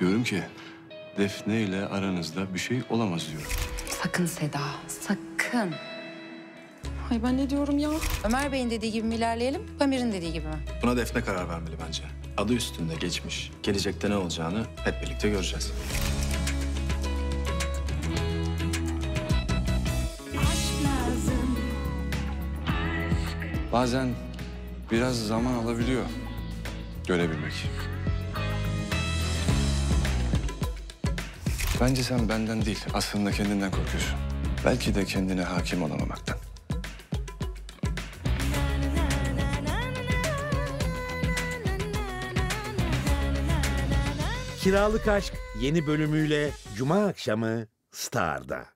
Diyorum ki Defne ile aranızda bir şey olamaz diyorum. Sakın Seda, sakın. Ay ben ne diyorum ya? Ömer Bey'in dediği gibi mi ilerleyelim, Pamir'in dediği gibi mi? Buna Defne karar vermeli bence. Adı üstünde geçmiş. Gelecekte ne olacağını hep birlikte göreceğiz. Bazen biraz zaman alabiliyor görebilmek. Bence sen benden değil, aslında kendinden korkuyorsun. Belki de kendine hakim olamamaktan. Kiralık Aşk yeni bölümüyle Cuma akşamı Star'da.